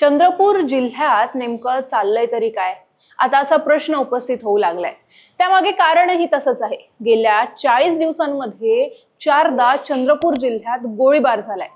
चंद्रपूर जिल्ह्यात नेमकं चाललंय तरी काय? आता असा प्रश्न उपस्थित होऊ लागलाय. त्यामागे कारणही तसंच आहे. गेल्या चाळीस दिवसांमध्ये चारदा चंद्रपूर जिल्ह्यात गोळीबार झालाय.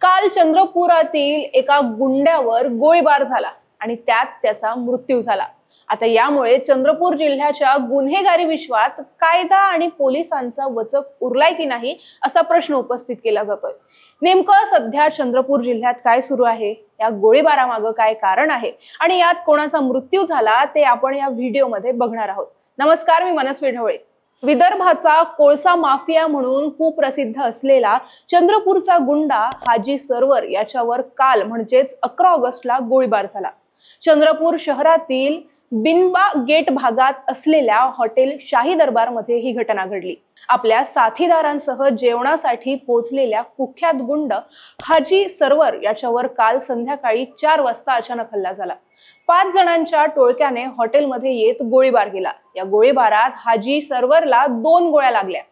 काल चंद्रपुरातील एका गुंड्यावर गोळीबार झाला आणि त्यात त्याचा मृत्यू झाला. आता यामुळे चंद्रपूर जिल्ह्याच्या गुन्हेगारी विश्वात कायदा आणि पोलिसांचा वचक उरलाय की नाही असा प्रश्न उपस्थित केला जातोय. नेमकं सध्या चंद्रपूर जिल्ह्यात काय सुरू आहे? या गोळीबारामागं काय कारण आहे? आणि यात कोणाचा मृत्यू झाला ते आपण या व्हिडिओमध्ये बघणार आहोत. नमस्कार मी मनस्वी ढवळे विदर्भाचा कोळसा माफिया म्हणून कुप्रसिद्ध असलेला चंद्रपूरचा गुंडा हाजी सरवर याच्यावर काल म्हणजेच अकरा ऑगस्टला गोळीबार झाला. चंद्रपूर शहरातील बिनबा गेट भागात असलेल्या हॉटेल शाही दरबारमध्ये ही घटना घडली. आपल्या साथीदारांसह जेवणासाठी पोचलेल्या कुख्यात गुंड हाजी सरवर याच्यावर काल संध्याकाळी चार वाजता अचानक हल्ला झाला. पाच जणांच्या टोळक्याने हॉटेलमध्ये येत गोळीबार केला. या गोळीबारात हाजी सरवरला दोन गोळ्या लागल्या.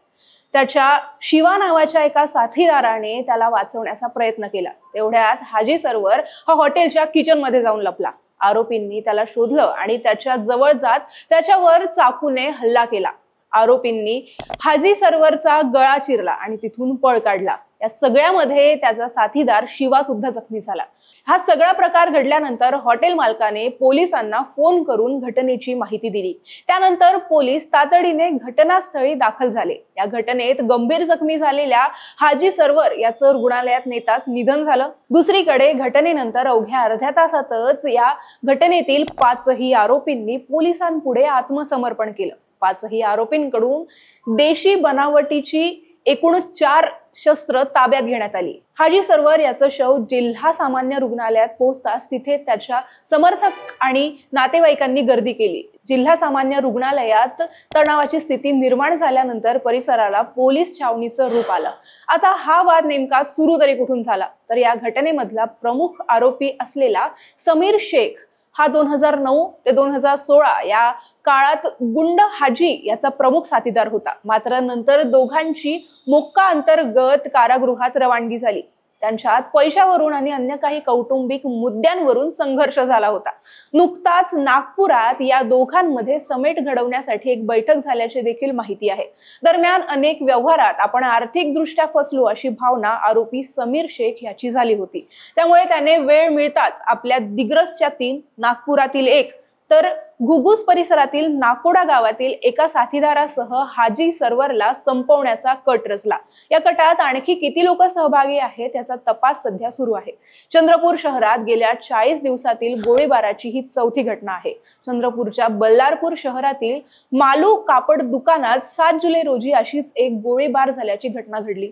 त्याच्या शिवा नावाच्या एका साथीदाराने त्याला वाचवण्याचा प्रयत्न केला. तेवढ्यात हाजी सरवर हा हॉटेलच्या किचनमध्ये जाऊन लपला. आरोपींनी त्याला शोधलं आणि त्याच्याजवळ जात त्याच्यावर चाकूने हल्ला केला. आरोपींनी हाजी सर्वरचा गळा चिरला आणि तिथून पळ काढला. या सगळ्यामध्ये त्याचा साथीदार शिवा सुद्धा जखमी झाला. हा सगळा प्रकार घडल्यानंतर हॉटेल मालकाने पोलिसांना फोन करून घटनेची माहिती दिली. त्यानंतर पोलीस तातडीने घटनास्थळी दाखल झाले. या घटनेत गंभीर जखमी झालेल्या हाजी सर्वर याचं रुग्णालयात नेताच निधन झालं. दुसरीकडे घटनेनंतर अवघ्या अर्ध्या तासातच या घटनेतील पाचही आरोपींनी पोलिसांपुढे आत्मसमर्पण केलं. पाचही आरोपींकडून देशी बनावटीची एकूण चार शस्त्र ताब्यात घेण्यात आली. हाजी सरवर याचं शव जिल्हा सामान्य रुग्णालयात पोहोचताच तिथे त्याच्या समर्थक आणि नातेवाईकांनी गर्दी केली. जिल्हा सामान्य रुग्णालयात तणावाची स्थिती निर्माण झाल्यानंतर परिसराला पोलीस छावणीचं रूप आलं. आता हा वाद नेमका सुरू तरी कुठून झाला? तर या घटनेमधला प्रमुख आरोपी असलेला समीर शेख हा दोन हजार नऊ ते दोन हजार सोळा या काळात गुंड हाजी याचा प्रमुख साथीदार होता. मात्र नंतर दोघांची मोक्का अंतर्गत कारागृहात रवानगी झाली. त्यांच्यात पैशावरून आणि अन्य काही कौटुंबिक मुद्द्यांवरून संघर्ष झाला होता. नुकताच नागपुरात या दोघांमध्ये समेट घडवण्यासाठी एक बैठक झाल्याची देखील माहिती आहे. दरम्यान अनेक व्यवहारात आपण आर्थिक दृष्ट्या फसलो अशी भावना आरोपी समीर शेख याची झाली होती. त्यामुळे त्याने वेळ मिळताच आपल्या दिग्रसच्या तीन नागपुरातील एक तर घुगुस परिसरातील नाकोडा गावातील एका साथीदारासह हाजी सरवरला संपवण्याचा कट रचला. या कटात आणखी किती लोक सहभागी आहेत याचा तपास सध्या सुरू आहे. चंद्रपूर शहरात गेल्या चाळीस दिवसातील गोळीबाराची ही चौथी घटना आहे. चंद्रपूरच्या बल्लारपूर शहरातील मालू कापड दुकानात सात जुलै रोजी अशीच एक गोळीबार झाल्याची घटना घडली.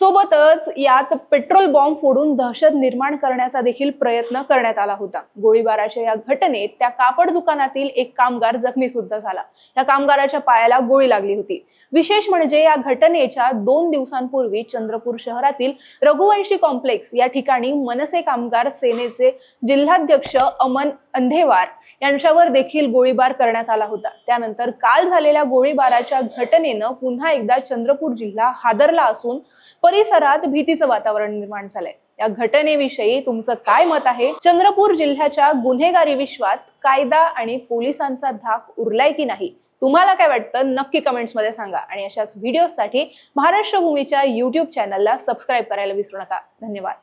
सोबतच यात पेट्रोल बॉम्ब फोडून दहशत निर्माण करण्याचा देखील प्रयत्न करण्यात आला होता. गोळीबाराच्या या घटनेत त्या कापड दुकानातील एक कामगार जखमी सुद्धा झाला. या कामगाराच्या पायाला गोळी लागली होती. विशेष म्हणजे या घटनेच्या दोन दिवसांपूर्वी चंद्रपूर शहरातील रघुवंशी कॉम्प्लेक्स या ठिकाणी मनसे कामगार सेनेचे जिल्हाध्यक्ष अमन अंधेवार यांच्यावर देखील गोळीबार करण्यात आला होता. त्यानंतर काल झालेल्या गोळीबाराच्या घटनेनं पुन्हा एकदा चंद्रपूर जिल्हा हादरला असून परिसरात भीतीचं वातावरण निर्माण झालंय. या घटनेविषयी तुमचं काय मत आहे? चंद्रपूर जिल्ह्याच्या गुन्हेगारी विश्वात कायदा आणि पोलिसांचा धाक उरलाय की नाही? तुम्हाला काय वाटतं? नक्की कमेंट्समध्ये सांगा. आणि अशाच व्हिडिओसाठी महाराष्ट्र भूमीच्या युट्यूब चॅनलला सबस्क्राईब करायला विसरू नका. धन्यवाद.